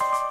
you